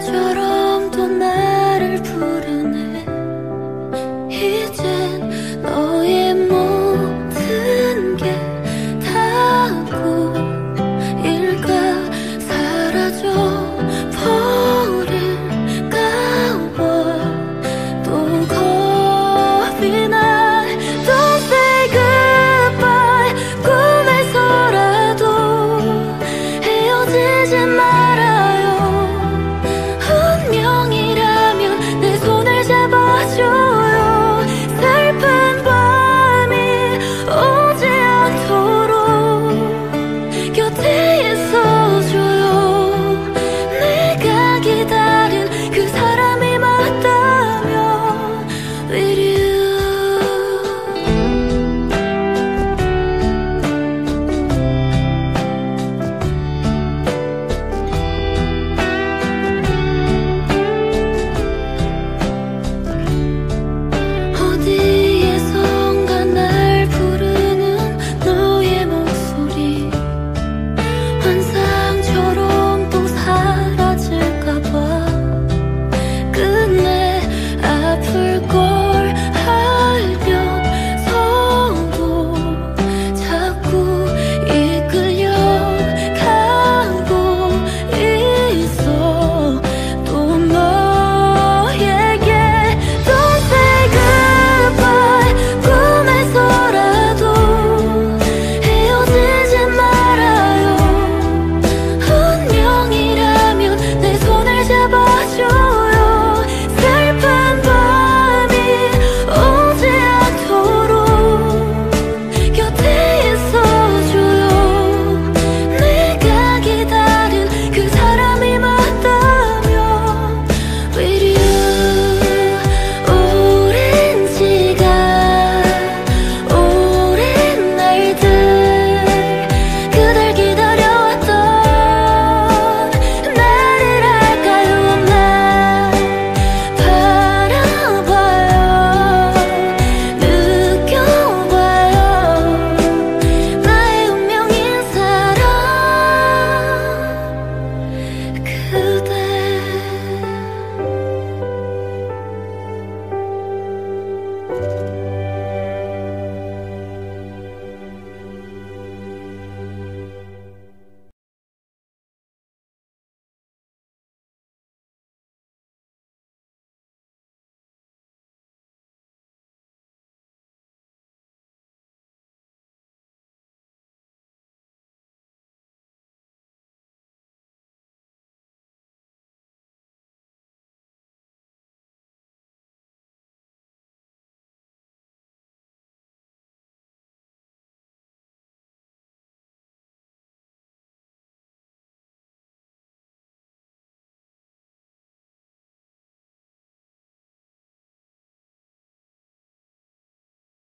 就